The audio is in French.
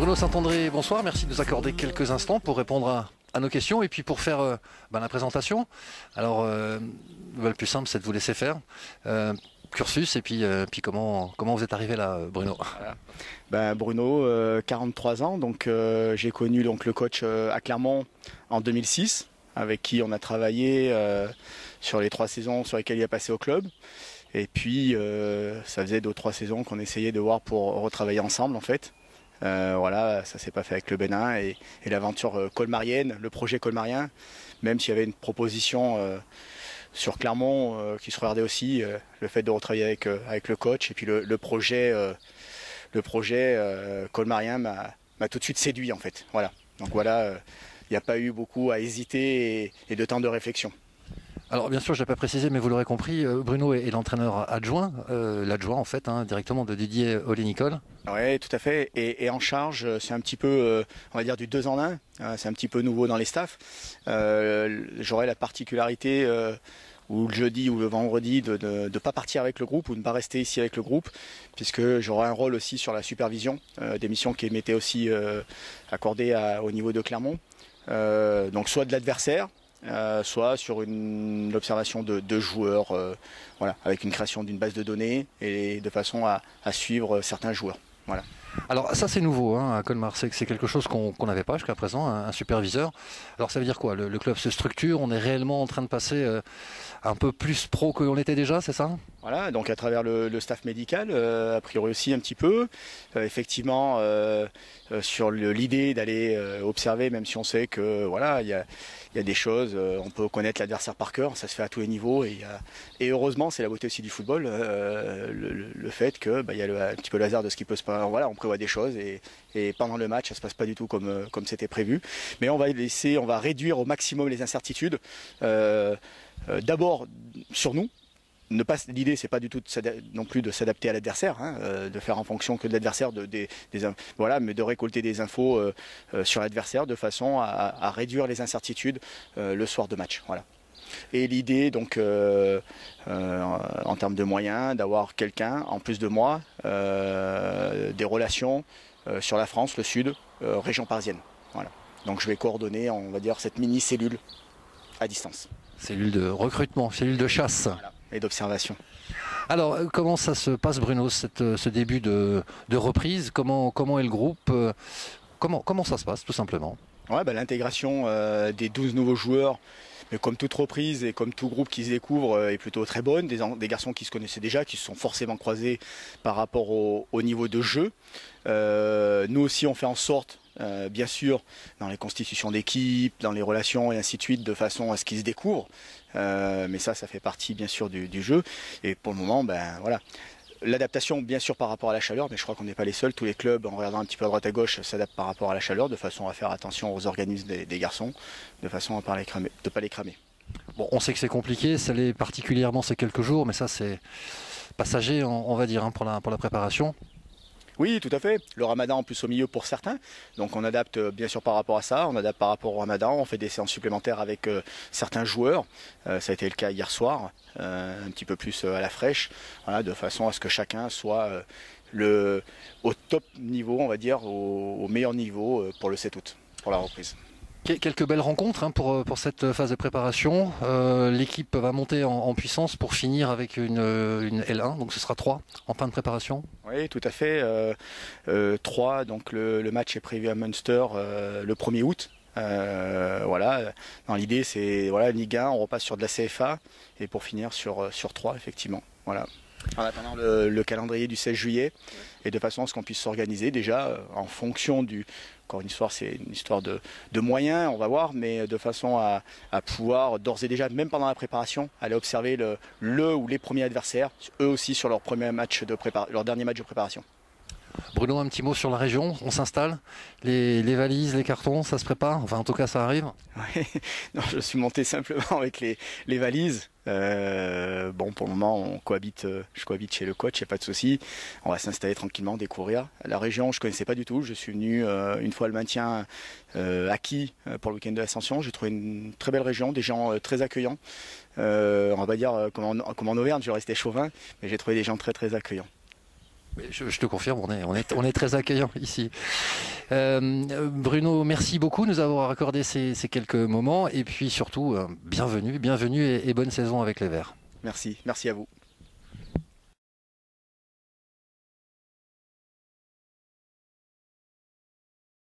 Bruno Saint-André, bonsoir. Merci de nous accorder quelques instants pour répondre à, nos questions et puis pour faire euh, ben, la présentation. Alors, euh, le plus simple, c'est de vous laisser faire. Euh, cursus et puis, comment vous êtes arrivé là, Bruno? Ben, Bruno, 43 ans, donc j'ai connu donc, le coach à Clermont en 2006, avec qui on a travaillé sur les trois saisons sur lesquelles il a passé au club. Et puis, ça faisait deux ou trois saisons qu'on essayait de voir pour retravailler ensemble, en fait. Euh, voilà, ça s'est pas fait avec le Bénin et, l'aventure euh, colmarienne, le projet colmarien, même s'il y avait une proposition euh, sur Clermont qui se regardait aussi, le fait de retravailler avec, le coach et puis le, projet, le colmarien m'a tout de suite séduit en fait. Voilà. Donc voilà, il n'y a pas eu beaucoup à hésiter et de temps de réflexion. Alors bien sûr, je n'ai pas précisé, mais vous l'aurez compris, euh, Bruno est, l'entraîneur adjoint, euh, l'adjoint en fait, hein, directement de Didier Olé-Nicole. Oui, tout à fait. Et, en charge, c'est un petit peu, euh, on va dire, du deux en un. Hein, c'est un petit peu nouveau dans les staffs. J'aurai la particularité ou le jeudi ou le vendredi de ne pas partir avec le groupe ou de ne pas rester ici avec le groupe, puisque j'aurai un rôle aussi sur la supervision des missions qui m'étaient aussi accordées au niveau de Clermont. donc soit de l'adversaire, euh, soit sur une observation de, joueurs, euh, voilà, avec une création d'une base de données et de façon à, suivre certains joueurs. Voilà. Alors ça c'est nouveau hein, à Colmar, c'est quelque chose qu'on n'avait pas jusqu'à présent, un, superviseur. Alors ça veut dire quoi? Le, club se structure, on est réellement en train de passer euh, un peu plus pro que était déjà, c'est ça? Voilà, donc à travers le, staff médical, a priori aussi un petit peu. effectivement, sur l'idée d'aller observer, même si on sait que voilà, il y a y a des choses, euh, on peut connaître l'adversaire par cœur, ça se fait à tous les niveaux. Et, et heureusement, c'est la beauté aussi du football, euh, le, fait que bah, y a le, un petit peu le hasard de ce qui peut se passer. Voilà, on prévoit des choses et, pendant le match, ça se passe pas du tout comme euh, comme c'était prévu. Mais on va laisser, on va réduire au maximum les incertitudes. D'abord sur nous, l'idée c'est pas du tout non plus de s'adapter à l'adversaire, hein, euh, de faire en fonction que de l'adversaire, de, des, voilà, mais de récolter des infos euh, euh, sur l'adversaire de façon à, réduire les incertitudes le soir de match. Voilà. Et l'idée, donc, en termes de moyens, d'avoir quelqu'un, en plus de moi, des relations sur la France, le Sud, région parisienne. Voilà. Donc je vais coordonner, on va dire, cette mini-cellule à distance. Cellule de recrutement, cellule de chasse et d'observation. Alors, euh, comment ça se passe, Bruno, euh, ce début de, reprise? Comment, comment est le groupe? Euh, comment, comment ça se passe, tout simplement? Ouais, bah, L'intégration des 12 nouveaux joueurs, mais comme toute reprise et comme tout groupe qui se découvre, est plutôt très bonne. Des, des, garçons qui se connaissaient déjà, qui se sont forcément croisés par rapport au, niveau de jeu. nous aussi, on fait en sorte bien sûr, dans les constitutions d'équipe, dans les relations et ainsi de suite, de façon à ce qu'ils se découvrent. Euh, mais ça, ça fait partie bien sûr du, jeu. Et pour le moment, ben voilà. L'adaptation, bien sûr, par rapport à la chaleur, mais je crois qu'on n'est pas les seuls. Tous les clubs, en regardant un petit peu à droite à gauche, s'adaptent par rapport à la chaleur, de façon à faire attention aux organismes des, garçons, de façon à ne pas les cramer. Bon, on sait que c'est compliqué, ça l'est particulièrement ces quelques jours, mais ça c'est passager, on, va dire, hein, pour la préparation. Oui, tout à fait. Le ramadan en plus au milieu pour certains. Donc on adapte euh, bien sûr par rapport à ça. On adapte par rapport au ramadan. On fait des séances supplémentaires avec euh, certains joueurs. Euh, ça a été le cas hier soir, un petit peu plus à la fraîche, de façon à ce que chacun soit au top niveau, on va dire, au meilleur niveau pour le 7 août, pour la reprise. Quelques belles rencontres hein, pour, pour cette phase de préparation. Euh, l'équipe va monter en, puissance pour finir avec une, une, L1, donc ce sera 3 en fin de préparation. Oui, tout à fait. Euh, euh, 3, donc le, match est prévu à Munster euh, le 1er août. voilà, l'idée c'est voilà Ligue 1, on repasse sur de la CFA et pour finir sur, sur 3 effectivement. Voilà en attendant le, calendrier du 16 juillet et de façon à ce qu'on puisse s'organiser déjà euh, en fonction du encore une histoire c'est une histoire de, moyens on va voir mais de façon à, pouvoir d'ores et déjà même pendant la préparation aller observer le, le, ou les premiers adversaires eux aussi sur leur premier match de leur dernier match de préparation Bruno, un petit mot sur la région. On s'installe les, valises, les cartons, ça se prépare Enfin, en tout cas, ça arrive je suis monté simplement avec les, valises. Euh, bon, pour le moment, on cohabite, euh, je cohabite chez le coach, il n'y a pas de souci. On va s'installer tranquillement, découvrir. La région, je ne connaissais pas du tout. Je suis venu euh, une fois le maintien acquis pour le week-end de l'Ascension. J'ai trouvé une très belle région, des gens très accueillants. on va pas dire comme en, comme en Auvergne, je restais chauvin, mais j'ai trouvé des gens très très accueillants. Je, te confirme, on est, très accueillant ici. Bruno, merci beaucoup de nous avoir accordé ces, quelques moments et puis surtout, bienvenue, bienvenue et bonne saison avec les Verts. Merci, merci à vous.